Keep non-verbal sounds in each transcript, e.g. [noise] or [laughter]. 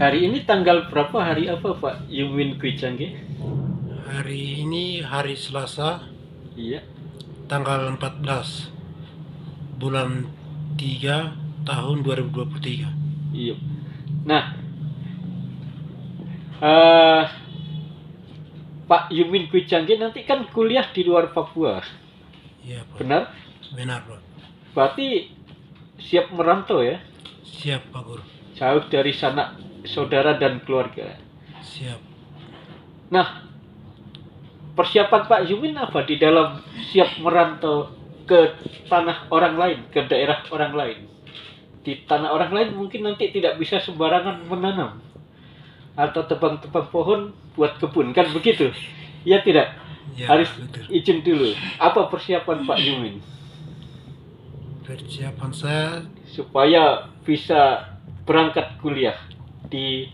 Hari ini tanggal berapa? Hari apa Pak Yumin Kwicange? Hari ini hari Selasa Iya. tanggal 14 bulan 3 tahun 2023. Iya. Nah, eh Pak Yumin Kwicange nanti kan kuliah di luar Papua, Iya, Pak. benar? Benar, Pak. Berarti siap merantau ya, Siap, Pak Guru. jauh dari sanak saudara dan keluarga. Siap. Nah, persiapan Pak Yumin apa di dalam siap merantau ke tanah orang lain, ke daerah orang lain? Di tanah orang lain mungkin nanti tidak bisa sembarangan menanam atau tebang-tebang pohon buat kebun kan begitu? Ya tidak. Ya, Harus betul. izin dulu. Apa persiapan Pak Yumin Persiapan saya supaya bisa berangkat kuliah di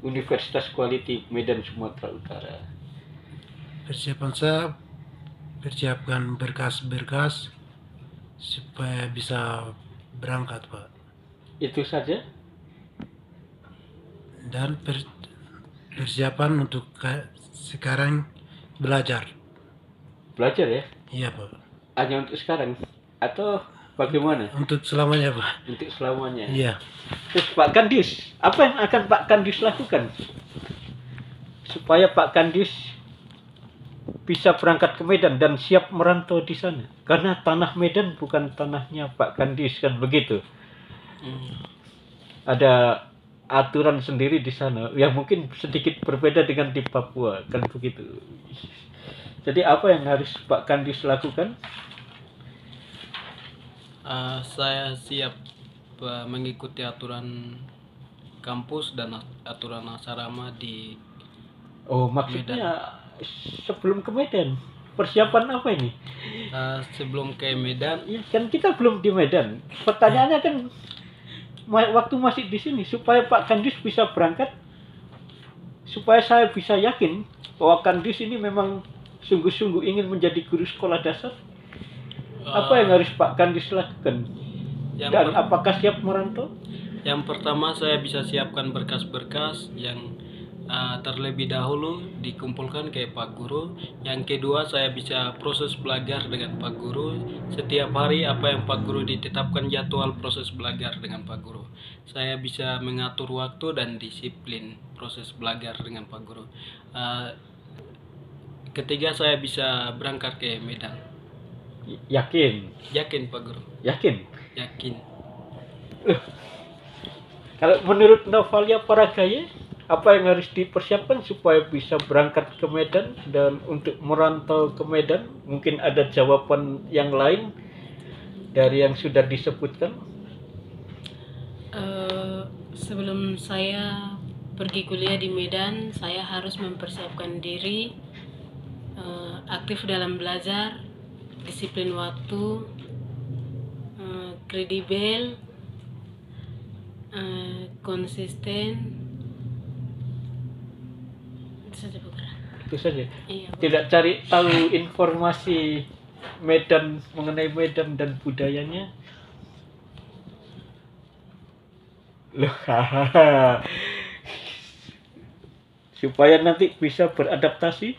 Universitas Quality Medan Sumatera Utara? persiapan saya persiapkan berkas-berkas supaya bisa berangkat, Pak. Itu saja. Dan per- persiapan untuk ka- sekarang belajar. Belajar ya. Iya, Pak. hanya untuk sekarang atau bagaimana? Untuk selamanya, Pak. untuk selamanya? Iya. terus Pak Kandis apa yang akan Pak Kandis lakukan? Supaya Pak Kandis bisa berangkat ke Medan dan siap merantau di sana. Karena tanah Medan bukan tanahnya Pak Kandis kan? Begitu. Ada aturan sendiri di sana yang mungkin sedikit berbeda dengan di Papua kan begitu. Jadi apa yang harus Pak Kandis lakukan Eh, saya siap eh, mengikuti aturan kampus dan at- aturan asrama di Oh, maksudnya sebelum ke Medan. Persiapan apa ini? eh, sebelum ke Medan. Ya, kan kita belum di Medan. Pertanyaannya kan waktu masih di sini supaya Pak Kandis bisa berangkat supaya saya bisa yakin bahwa Kandis ini memang sungguh-sungguh ingin menjadi guru sekolah dasar. Apa yang harus Pak Kandis lakukan? yang, Dan apakah siap merantau? yang pertama saya bisa siapkan berkas-berkas yang eh, terlebih dahulu dikumpulkan ke Pak Guru. Yang kedua saya bisa proses belajar dengan Pak Guru. Setiap hari apa yang Pak Guru ditetapkan jadwal proses belajar dengan Pak Guru. Saya bisa mengatur waktu dan disiplin proses belajar dengan Pak Guru. Eh, ketiga saya bisa berangkat ke Medan. Yakin, Yakin Pak Guru, yakin. yakin. Kalau menurut Novalia Paragaya, apa yang harus dipersiapkan supaya bisa berangkat ke Medan dan untuk merantau ke Medan? Mungkin ada jawaban yang lain dari yang sudah disebutkan. Eh, sebelum saya pergi kuliah di Medan, saya harus mempersiapkan diri eh, aktif dalam belajar, disiplin waktu, eh, kredibel, eh, konsisten. Itu saja. Itu. Iya. Tidak cari tahu informasi Medan mengenai Medan dan budayanya. Loh, [laughs] supaya nanti bisa beradaptasi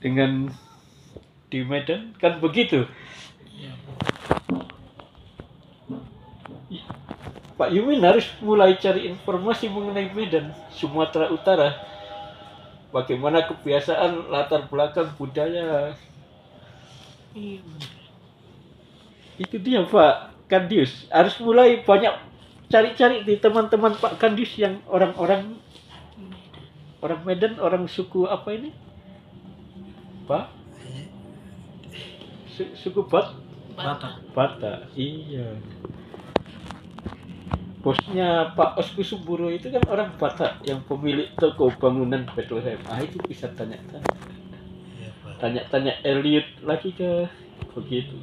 dengan di Medan kan begitu. Pak Yumin harus mulai cari informasi mengenai Medan, Sumatera Utara. Bagaimana kebiasaan, latar belakang budaya. Iya. Itu dia Pak Kandius. Harus mulai banyak cari-cari di teman-teman Pak Kandius yang orang-orang orang Medan, orang suku apa ini? Pak? Su- suku Bat? Batak. Bata, iya. Bosnya Pak Osku Suburo itu kan orang Batak yang pemilik toko bangunan Bethlehem. Ah itu bisa tanya-tanya. Iya. Tanya-tanya Elliot lagi ke begitu.